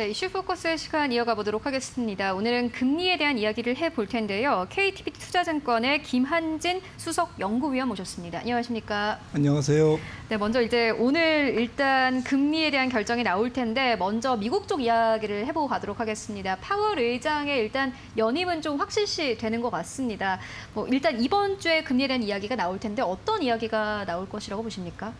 네, 이슈 포커스의 시간 이어가 보도록 하겠습니다. 오늘은 금리에 대한 이야기를 해볼 텐데요. KTB 투자증권의 김한진 수석 연구위원 모셨습니다. 안녕하십니까? 안녕하세요. 네, 먼저 이제 오늘 일단 금리에 대한 결정이 나올 텐데 먼저 미국 쪽 이야기를 해보고 가도록 하겠습니다. 파월 의장의 일단 연임은 좀 확실시 되는 것 같습니다. 뭐 일단 이번 주에 금리에 대한 이야기가 나올 텐데 어떤 이야기가 나올 것이라고 보십니까?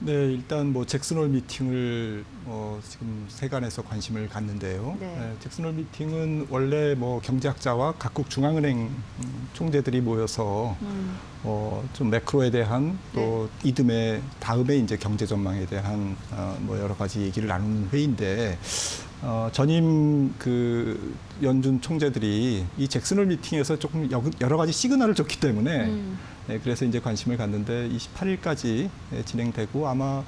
네, 일단 뭐 잭슨홀 미팅을 어, 지금 세간에서 관심 을 갖는데요. 네. 네, 잭슨홀 미팅은 원래 뭐 경제학자와 각국 중앙은행 총재들이 모여서 음. 어, 좀 매크로에 대한 또 이듬해 다음에 이제 경제 전망에 대한 어, 뭐 여러 가지 얘기를 나누는 회의인데 어, 전임 그 연준 총재들이 이 잭슨홀 미팅에서 조금 여- 여러 가지 시그널을 줬기 때문에 음. 네, 그래서 이제 관심을 갖는데 28일까지 진행되고 아마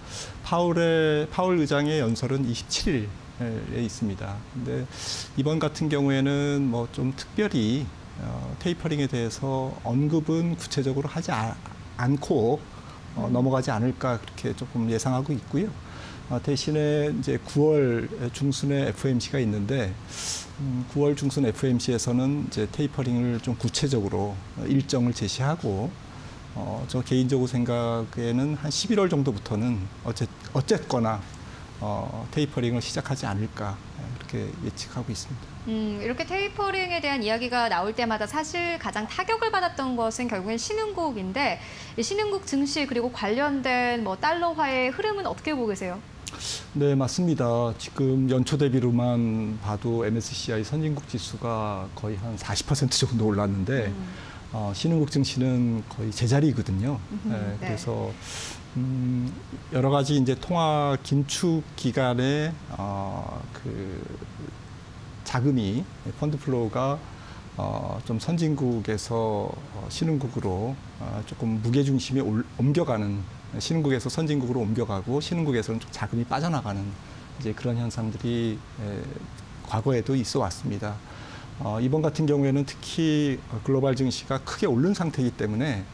파월의 파월 의장의 연설은 27일에 있습니다. 근데 이번 같은 경우에는 뭐 좀 특별히 어, 테이퍼링에 대해서 언급은 구체적으로 하지 아- 않고 어, 넘어가지 않을까 그렇게 조금 예상하고 있고요. 어, 대신에 이제 9월 중순에 FOMC가 있는데 음, 9월 중순 FOMC에서는 이제 테이퍼링을 좀 구체적으로 어, 일정을 제시하고 어, 저 개인적으로 생각에는 한 11월 정도부터는 어째, 어쨌거나 어, 테이퍼링을 시작하지 않을까 그렇게 예측하고 있습니다. 음, 이렇게 테이퍼링에 대한 이야기가 나올 때마다 사실 가장 타격을 받았던 것은 결국엔 신흥국인데 이 신흥국 증시 그리고 관련된 뭐 달러화의 흐름은 어떻게 보고 계세요? 네, 맞습니다. 지금 연초 대비로만 봐도 MSCI 선진국 지수가 거의 한 40% 정도 올랐는데 음. 어, 신흥국 증시는 거의 제자리거든요. 네, 네. 그래서 음, 여러 가지 이제 통화 긴축 기간에 어, 그 자금이 fund flow가 어, 좀 선진국에서 어, 신흥국으로 어, 조금 무게 중심이 올- 옮겨가는 신흥국에서 선진국으로 옮겨가고 신흥국에서는 좀 자금이 빠져나가는 이제 그런 현상들이 에, 과거에도 있어 왔습니다. 어, 이번 같은 경우에는 특히 어, 글로벌 증시가 크게 오른 상태이기 때문에 에,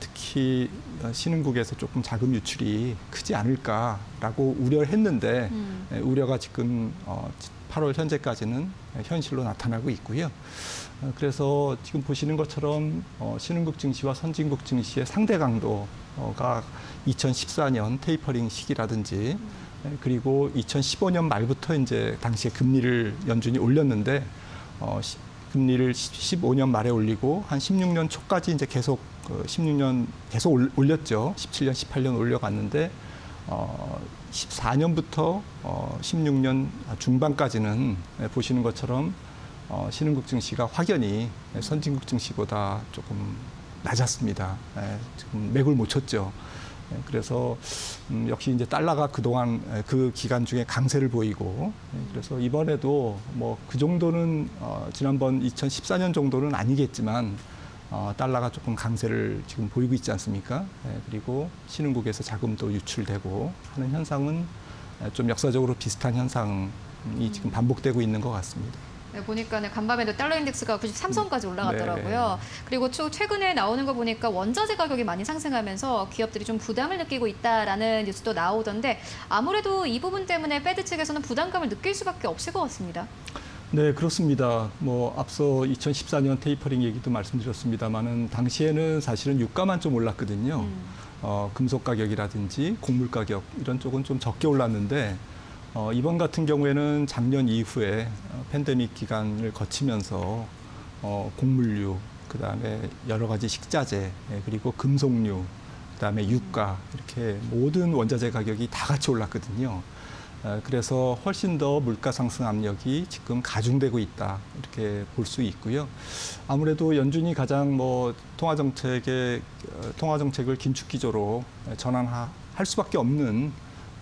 특히 어, 신흥국에서 조금 자금 유출이 크지 않을까라고 우려를 했는데 음. 에, 우려가 지금 어, 8월 현재까지는 현실로 나타나고 있고요. 어, 그래서 지금 보시는 것처럼 어, 신흥국 증시와 선진국 증시의 상대 강도가 2014년 테이퍼링 시기라든지 에, 그리고 2015년 말부터 이제 당시에 금리를 연준이 올렸는데 어, 시- 금리를 15년 말에 올리고 한 16년 초까지 이제 계속 그 16년 계속 올- 올렸죠. 17년, 18년 올려갔는데 어, 14년부터 어, 16년 중반까지는 예, 보시는 것처럼 어, 신흥국 증시가 확연히 선진국 증시보다 조금 낮았습니다. 예, 지금 맥을 못 쳤죠. 예, 그래서 음, 역시 이제 달러가 그동안 에, 그 기간 중에 강세를 보이고 예, 그래서 이번에도 뭐 그 정도는 어, 지난번 2014년 정도는 아니겠지만 어, 달러가 조금 강세를 지금 보이고 있지 않습니까? 예, 그리고 신흥국에서 자금도 유출되고 하는 현상은 에, 좀 역사적으로 비슷한 현상이 지금 반복되고 있는 것 같습니다. 네, 보니까 는 간밤에도 달러 인덱스가 93선까지 올라갔더라고요. 네. 그리고 추- 최근에 나오는 거 보니까 원자재 가격이 많이 상승하면서 기업들이 좀 부담을 느끼고 있다라는 뉴스도 나오던데 아무래도 이 부분 때문에 Fed 측에서는 부담감을 느낄 수밖에 없을 것 같습니다. 네, 그렇습니다. 뭐 앞서 2014년 테이퍼링 얘기도 말씀드렸습니다만은 당시에는 사실은 유가만 좀 올랐거든요. 음. 어, 금속 가격이라든지 곡물 가격 이런 쪽은 좀 적게 올랐는데 어, 이번 같은 경우에는 작년 이후에 어, 팬데믹 기간을 거치면서 어, 곡물류 그다음에 여러 가지 식자재 예, 그리고 금속류 그다음에 유가 이렇게 모든 원자재 가격이 다 같이 올랐거든요. 어, 그래서 훨씬 더 물가 상승 압력이 지금 가중되고 있다 이렇게 볼 수 있고요. 아무래도 연준이 가장 뭐 통화 정책의 어, 통화 정책을 긴축 기조로 전환할 수밖에 없는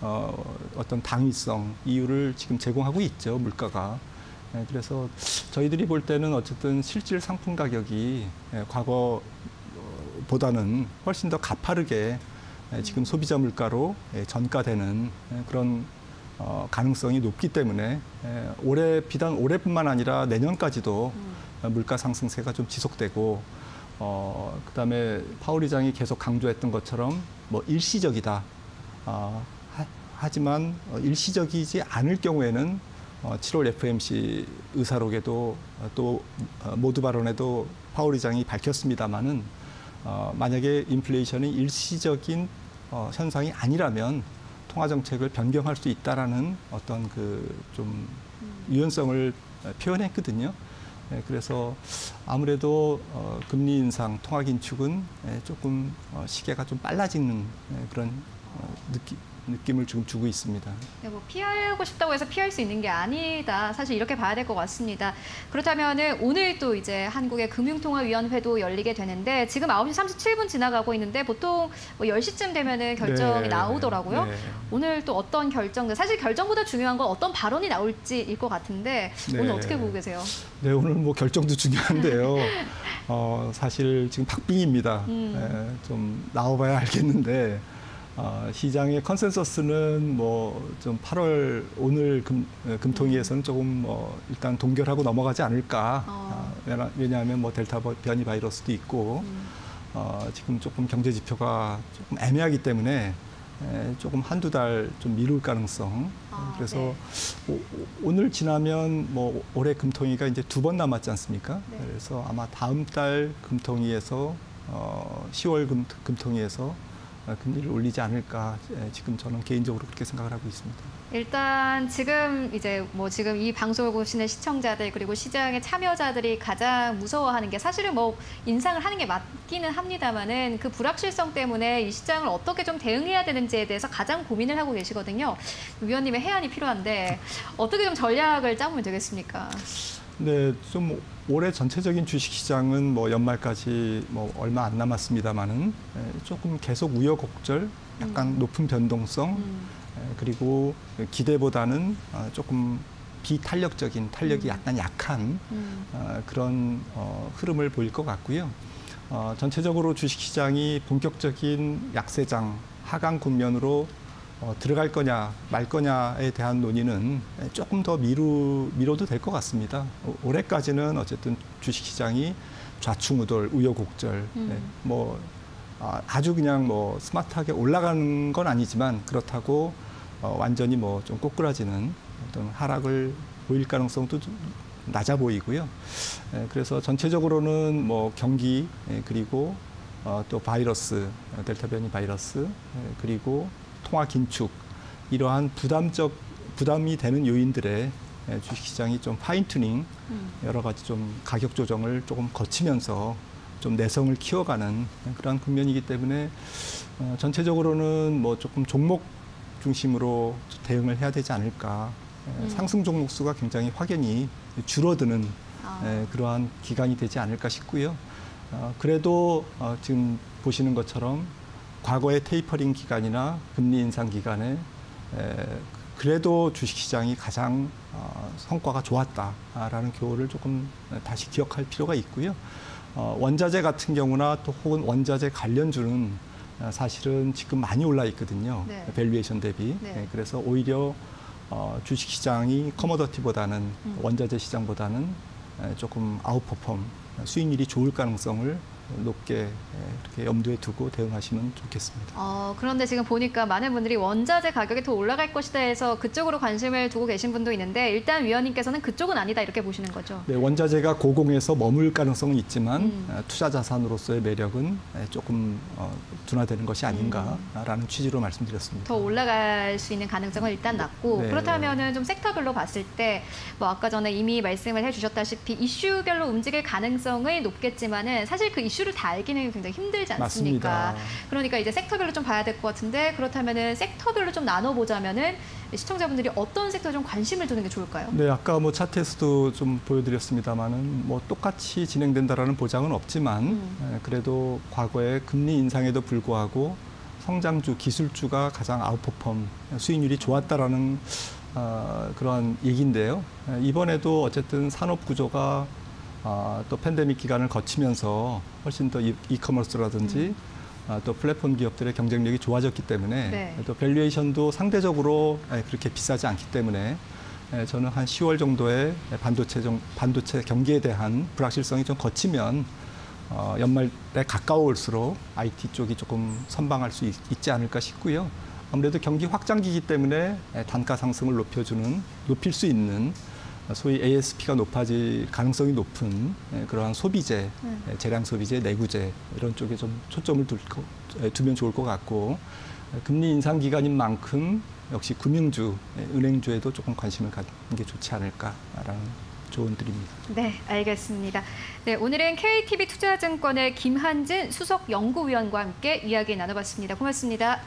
어, 어떤 당위성 이유를 지금 제공하고 있죠 물가가. 예, 그래서 저희들이 볼 때는 어쨌든 실질 상품 가격이 예, 과거보다는 훨씬 더 가파르게 예, 지금 소비자 물가로 예, 전가되는 예, 그런 어, 가능성이 높기 때문에 예, 올해 비단 올해뿐만 아니라 내년까지도 어, 물가 상승세가 좀 지속되고 어, 그다음에 파월 의장이 계속 강조했던 것처럼 뭐 일시적이다. 어, 하, 하지만 어, 일시적이지 않을 경우에는 어, 7월 FMC 의사록에도 어, 또 어, 모두 발언에도 파월 의장이 밝혔습니다마는 어, 만약에 인플레이션이 일시적인 어, 현상이 아니라면 통화 정책을 변경할 수 있다라는 어떤 그 좀 유연성을 어, 표현했거든요. 예, 그래서 아무래도 어, 금리 인상, 통화 긴축은 예, 조금 어, 시계가 좀 빨라지는 예, 그런 어, 느끼, 느낌을 지금 주고 있습니다. 네, 뭐 피하고 싶다고 해서 피할 수 있는 게 아니다. 사실 이렇게 봐야 될 것 같습니다. 그렇다면은 오늘 또 이제 한국의 금융통화위원회도 열리게 되는데 지금 9시 37분 지나가고 있는데 보통 뭐 10시쯤 되면은 결정이 네, 나오더라고요. 네. 오늘 또 어떤 결정들, 사실 결정보다 중요한 건 어떤 발언이 나올지일 것 같은데 네. 오늘 어떻게 보고 계세요? 네, 오늘 뭐 결정도 중요한데요. 어, 사실 지금 박빙입니다. 음. 예, 좀 나와봐야 알겠는데 어, 시장의 컨센서스는 뭐 좀 8월 오늘 금, 어, 금통위에서는 조금 뭐 일단 동결하고 넘어가지 않을까. 어. 아, 왜냐- 왜냐하면 뭐 델타 버- 변이 바이러스도 있고 음. 어, 지금 조금 경제 지표가 조금 애매하기 때문에 에, 조금 한두 달 좀 미룰 가능성. 아, 그래서 네. 오, 오늘 지나면 뭐 올해 금통위가 이제 두 번 남았지 않습니까? 네. 그래서 아마 다음 달 금통위에서 어, 10월 금, 금통위에서 어, 금리를 올리지 않을까 예, 지금 저는 개인적으로 그렇게 생각을 하고 있습니다. 일단 지금 이제 뭐 지금 이 방송을 보시는 시청자들 그리고 시장의 참여자들이 가장 무서워하는 게 사실은 뭐 인상을 하는 게 맞기는 합니다만은 그 불확실성 때문에 이 시장을 어떻게 좀 대응해야 되는지에 대해서 가장 고민을 하고 계시거든요. 위원님의 해안이 필요한데 어떻게 좀 전략을 짜보면 되겠습니까? 네, 좀 올해 전체적인 주식 시장은 뭐 연말까지 뭐 얼마 안 남았습니다만은 예, 조금 계속 우여곡절, 약간 음. 높은 변동성, 음, 예, 그리고 기대보다는 어, 조금 비탄력적인 탄력이 음. 약간 약한 음, 어, 그런 어, 흐름을 보일 것 같고요. 어, 전체적으로 주식시장이 본격적인 약세장 하강 국면으로 어, 들어갈 거냐 말 거냐에 대한 논의는 조금 더 미루, 미뤄도 될 것 같습니다. 어, 올해까지는 어쨌든 주식시장이 좌충우돌 우여곡절 음. 네, 뭐 아, 아주 그냥 뭐 스마트하게 올라가는 건 아니지만 그렇다고 어, 완전히 뭐 좀 꼬꾸라지는 어떤 하락을 보일 가능성도 좀 낮아 보이고요. 에, 그래서 전체적으로는 뭐 경기 에, 그리고 어, 또 바이러스 어, 델타 변이 바이러스 에, 그리고 통화 긴축 이러한 부담적 부담이 되는 요인들에 에, 주식시장이 좀 파인튜닝 음. 여러 가지 좀 가격 조정을 조금 거치면서 좀 내성을 키워가는 그러한 국면이기 때문에 어, 전체적으로는 뭐 조금 종목 중심으로 대응을 해야 되지 않을까. 에, 음. 상승 종목 수가 굉장히 확연히 줄어드는 아, 에, 그러한 기간이 되지 않을까 싶고요. 어, 그래도 어, 지금 보시는 것처럼 과거의 테이퍼링 기간이나 금리 인상 기간에 에, 그래도 주식시장이 가장 어, 성과가 좋았다라는 교훈을 조금 다시 기억할 필요가 있고요. 어, 원자재 같은 경우나 또 혹은 원자재 관련주는 어, 사실은 지금 많이 올라 있거든요. 네. valuation 대비. 네. 예, 그래서 오히려 어, 주식시장이 commodity보다는 음. 원자재 시장보다는 에, 조금 아웃퍼폼 수익률이 좋을 가능성을 높게 에, 이렇게 염두에 두고 대응하시면 좋겠습니다. 어, 그런데 지금 보니까 많은 분들이 원자재 가격이 더 올라갈 것이다 해서 그쪽으로 관심을 두고 계신 분도 있는데 일단 위원님께서는 그쪽은 아니다 이렇게 보시는 거죠. 네, 원자재가 고공에서 머물 가능성은 있지만 음. 에, 투자 자산으로서의 매력은 에, 조금 어, 둔화되는 것이 아닌가라는 취지로 말씀드렸습니다. 더 올라갈 수 있는 가능성은 일단 낮고 네. 그렇다면은 좀 섹터별로 봤을 때 뭐 아까 전에 이미 말씀을 해주셨다시피 이슈별로 움직일 가능성은 높겠지만은 사실 그 이슈 를 다 알기는 굉장히 힘들지 않습니까? 맞습니다. 그러니까 이제 섹터별로 좀 봐야 될 것 같은데 그렇다면은 섹터별로 좀 나눠 보자면은 시청자분들이 어떤 섹터에 좀 관심을 두는 게 좋을까요? 네, 아까 뭐 차트에서도 좀 보여드렸습니다만은 뭐 똑같이 진행된다라는 보장은 없지만 음. 에, 그래도 과거에 금리 인상에도 불구하고 성장주, 기술주가 가장 아웃퍼폼 수익률이 좋았다라는 어, 그러한 얘기인데요. 에, 이번에도 어쨌든 산업 구조가 아, 또 팬데믹 기간을 거치면서 훨씬 더 e- e-commerce라든지 아, 또 플랫폼 기업들의 경쟁력이 좋아졌기 때문에 네. 또 valuation도 상대적으로 에, 그렇게 비싸지 않기 때문에 에, 저는 한 10월 정도에 반도체 정, 반도체 경기에 대한 불확실성이 좀 거치면 어, 연말에 가까울수록 IT 쪽이 조금 선방할 수 있, 지 않을까 싶고요. 아무래도 경기 확장기이기 때문에 단가 상승을 높여주는 높일 수 있는 소위 ASP가 높아질 가능성이 높은 그러한 소비재, 음. 재량 소비재, 내구재 이런 쪽에 좀 초점을 둘 거, 두면 좋을 것 같고 금리 인상 기간인 만큼 역시 금융주, 은행주에도 조금 관심을 갖는 게 좋지 않을까라는 조언드립니다. 네, 알겠습니다. 네, 오늘은 KTB 투자증권의 김한진 수석 연구위원과 함께 이야기 나눠봤습니다. 고맙습니다.